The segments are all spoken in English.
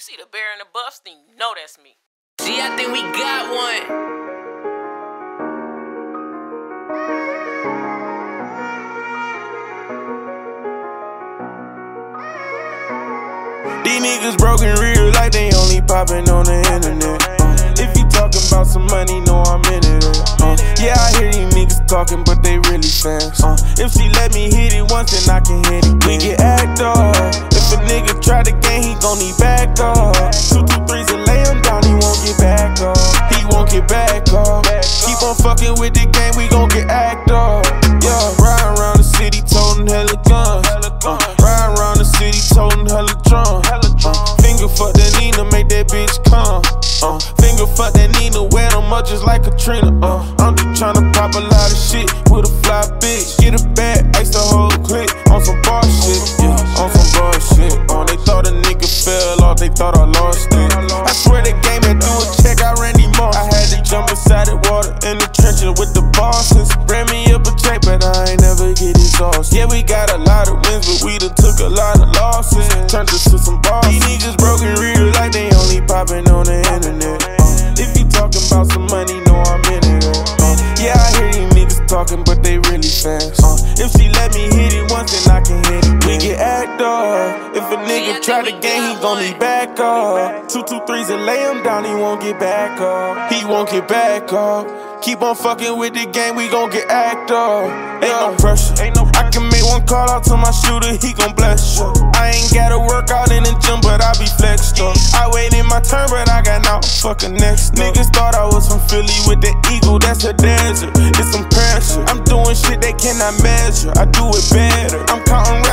You see the bear and the buffs, then you know that's me. Gee, I think we got one. These niggas broken real like they only popping on the internet. Gon' need back up. Two, two, threes and lay him down, he won't get back up. He won't get back up. Keep on fucking with the game, we gon' get act up. Yeah, riding around the city, toting hella guns. Uh, riding around the city, toting hella drums. Uh, finger fuck that Nina, make that bitch come. Uh, finger fuck that Nina, wear them up just like Katrina. Uh, I'm just tryna pop a lot of shit with a fly bitch. Get a bag, they thought I lost it. I swear the game had do a check, I ran these Moss. I had to jump inside the water in the trenches with the bosses. Ran me up a check, but I ain't never get exhausted. Yeah, we got a lot of wins, but we done took a lot of losses. Turned us to some bosses. These niggas broken real like they only popping act up. If a nigga try to game, he gon' need back up. Two, two, threes and lay him down, he won't get back up. He won't get back up. Keep on fucking with the game, we gon' get act up. Ain't no pressure. Ain't no I can make one call out to my shooter, he gon' bless you. I ain't gotta work out in the gym, but I be flexed up. I waited my turn, but I got now fucking next. Niggas thought I was from Philly with the eagle, that's a danger. It's some pressure. I'm doing shit they cannot measure. I do it better. I'm counting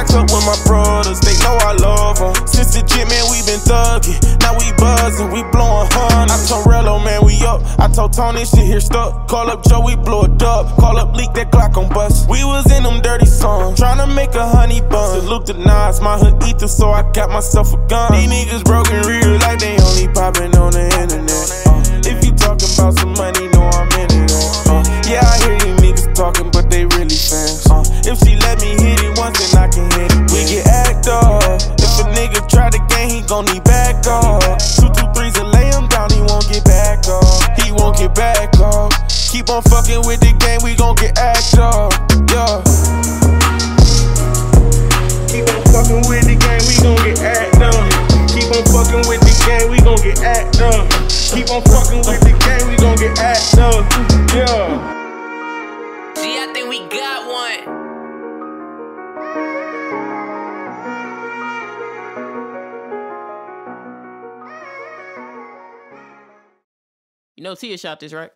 blowing hun. I told Rello, man, we up. I told Tony, shit here stuck. Call up Joe, we blow it up. Call up Leak, that Glock on bust. We was in them dirty songs, tryna make a honey bun. Salute the Nas, my hood ether, so I got myself a gun. These niggas broken real like they only popping on the internet. Uh, if you talking about some money, know I'm in it. Uh, yeah, I hear these niggas talking, but they really fast. Uh, if she let me hit it once, then I can hit it. We get act up. If a nigga try to game, he gon' need back up. Game, we gon' get act up. Yeah. Keep on fucking with the game, we gon' get act up. Keep on fucking with the game, we gon' get act up. Keep on fucking with the game, we gon' get act up. Yeah. Gee, I think we got one. You know Tia shot this, right?